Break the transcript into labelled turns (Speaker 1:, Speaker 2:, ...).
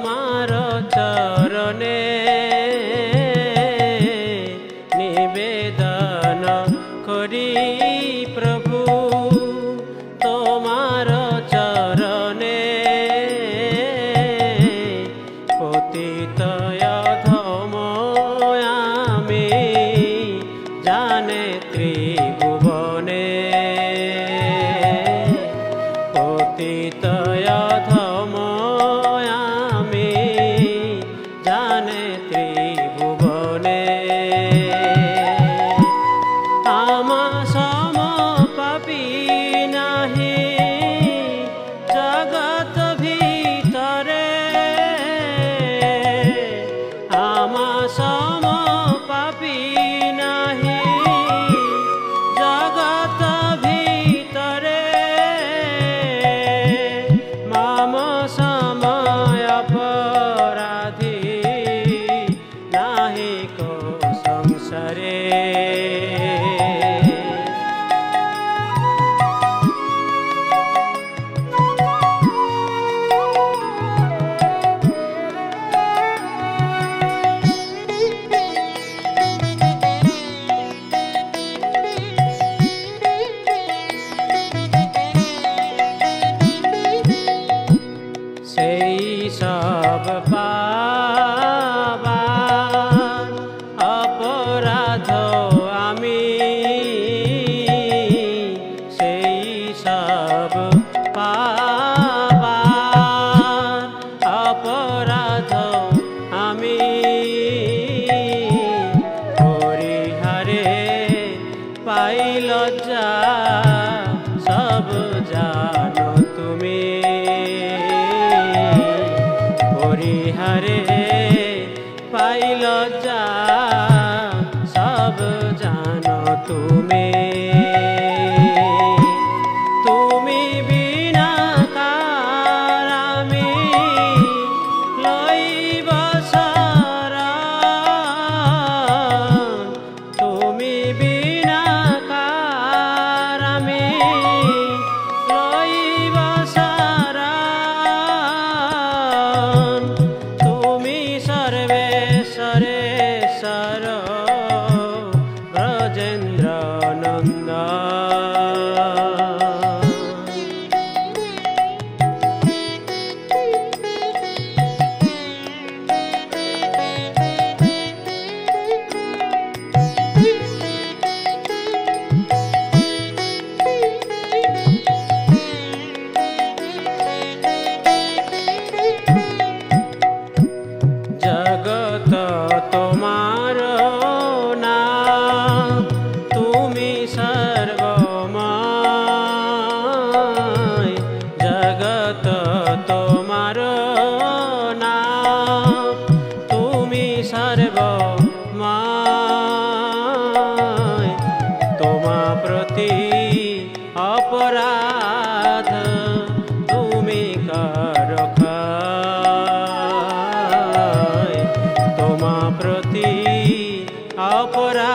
Speaker 1: তোমার চরণে নিবেদন করি প্রভু তোমার চরণে পতিত ধম জানে ত্রিভুবনে। পতিত ধম हरे मा प्रति अपरा